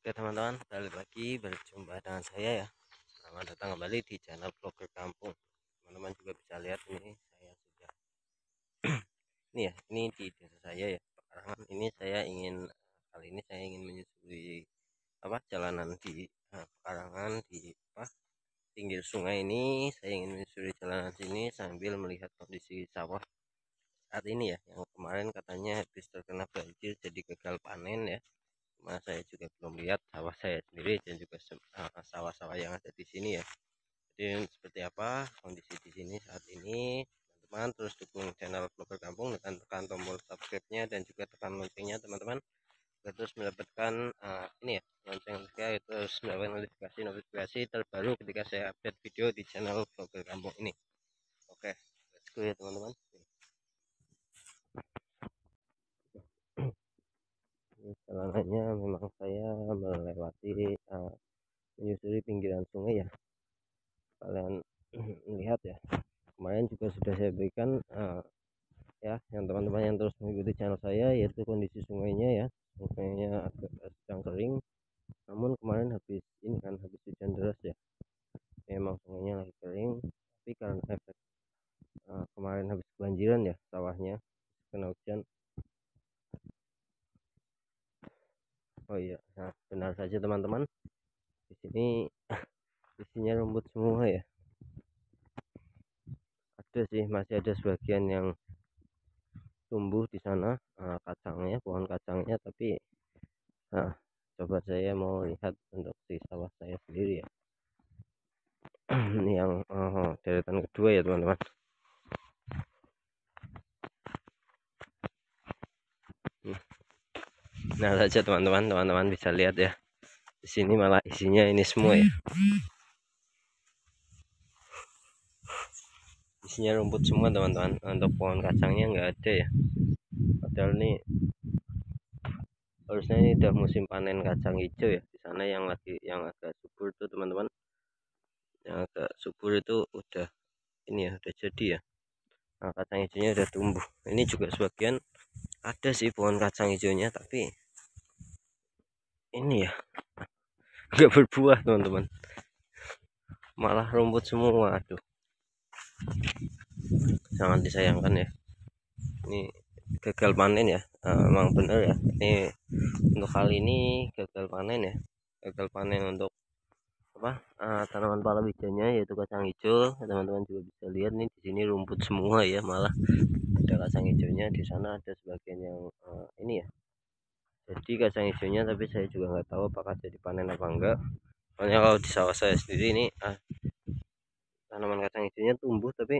Oke teman-teman, balik lagi berjumpa dengan saya ya. Selamat datang kembali di channel vlogger kampung. Teman-teman juga bisa lihat ini saya sudah ini ya, ini di desa saya ya. Pekarangan ini saya ingin kali ini saya ingin menyusuri apa jalanan di nah, pekarangan di apa pinggir sungai ini saya ingin menyusuri jalanan sini sambil melihat kondisi sawah saat ini ya yang kemarin katanya habis terkena banjir jadi gagal panen ya cuma saya juga belum lihat sawah saya sendiri dan juga eh, sawah-sawah yang ada di sini ya. Jadi seperti apa kondisi di sini saat ini teman-teman? Terus dukung channel vlogger kampung dengan tekan tombol subscribe-nya dan juga tekan loncengnya teman-teman. Terus mendapatkan uh, ini ya lonceng juga terus mendapatkan notifikasi notifikasi terbaru ketika saya update video di channel vlogger kampung ini. Oke okay, let's go ya teman-teman jalanannya memang saya melewati uh, menyusuri pinggiran sungai ya. Kalian melihat ya kemarin juga sudah saya berikan uh, ya yang teman-teman yang terus mengikuti channel saya yaitu kondisi sungainya ya. Sungainya agak sedang kering namun kemarin habis ini kan habis hujan deras ya memang sungainya lagi kering tapi karena efek uh, kemarin habis kebanjiran ya sawahnya kena hujan oh iya nah benar saja teman-teman. Di sini isinya rumput semua ya. Ada sih masih ada sebagian yang tumbuh di sana nah, kacangnya pohon kacangnya tapi nah coba saya mau lihat untuk di sawah saya sendiri ya. Ini yang oh, deretan kedua ya teman-teman nah saja teman-teman. Teman-teman bisa lihat ya. Di sini malah isinya ini semua ya. Isinya rumput semua teman-teman. Untuk pohon kacangnya nggak ada ya. Padahal ini harusnya ini udah musim panen kacang hijau ya. Di sana yang lagi yang agak subur tuh teman-teman. Yang agak subur itu udah ini ya udah jadi ya. Nah, kacang hijaunya udah tumbuh. Ini juga sebagian ada sih pohon kacang hijaunya tapi ini ya? Nggak berbuah teman-teman. Malah rumput semua aduh sangat disayangkan ya. Ini gagal panen ya? Uh, emang bener ya? Ini untuk kali ini gagal panen ya? Gagal panen untuk apa uh, tanaman palawijanya yaitu kacang hijau. Teman-teman juga bisa lihat nih di sini rumput semua ya malah ada kacang hijaunya. Di sana ada sebagian yang uh, ini ya jadi kacang hijaunya tapi saya juga nggak tahu apakah jadi panen apa enggak. Soalnya kalau di sawah saya sendiri ini ah, tanaman kacang hijaunya tumbuh tapi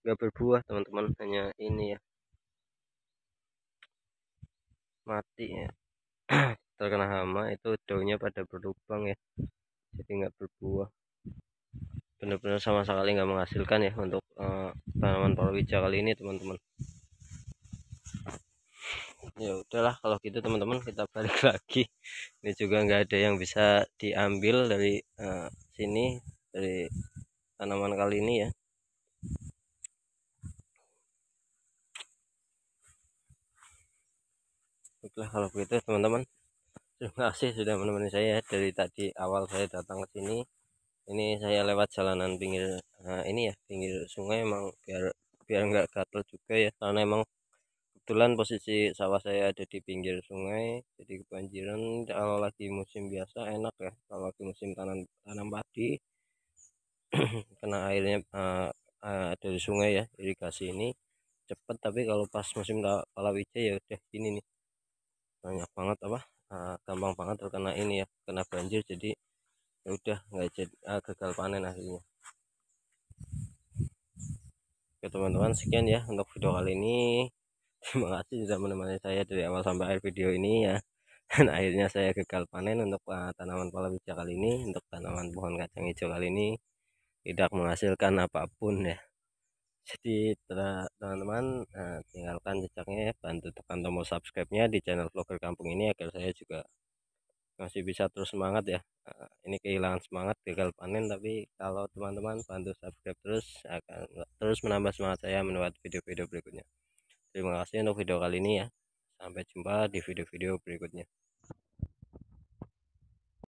nggak berbuah teman-teman. Hanya ini ya. Mati ya. Terkena hama itu daunnya pada berlubang ya. Jadi nggak berbuah. Benar-benar sama sekali nggak menghasilkan ya untuk uh, tanaman palawija kali ini teman-teman ya udahlah kalau gitu teman-teman kita balik lagi. Ini juga nggak ada yang bisa diambil dari uh, sini dari tanaman kali ini ya. Baiklah kalau begitu teman-teman. Terima kasih sudah menemani saya dari tadi awal saya datang ke sini. Ini saya lewat jalanan pinggir nah ini ya pinggir sungai emang biar biar nggak gatel juga ya karena emang kebetulan posisi sawah saya ada di pinggir sungai jadi kebanjiran kalau lagi musim biasa enak ya kalau lagi musim tanam tanam padi. Kena airnya uh, uh, dari sungai ya irigasi ini cepet tapi kalau pas musim palawija ya udah gini nih. Banyak banget apa uh, gampang banget terkena ini ya kena banjir jadi ya udah nggak jadi uh, gagal panen akhirnya. Oke teman-teman sekian ya untuk video kali ini terima kasih sudah menemani saya dari awal sampai akhir video ini ya. Dan akhirnya saya gagal panen untuk uh, tanaman palawija kali ini untuk tanaman pohon kacang hijau kali ini. Tidak menghasilkan apa pun ya. Jadi teman-teman uh, tinggalkan jejaknya ya. Bantu tekan tombol subscribe nya di channel vlogger kampung ini agar saya juga masih bisa terus semangat ya. Uh, ini kehilangan semangat gagal panen. Tapi kalau teman-teman bantu subscribe terus akan terus menambah semangat saya membuat video-video berikutnya Terima kasih untuk video kali ini ya. Sampai jumpa di video-video berikutnya.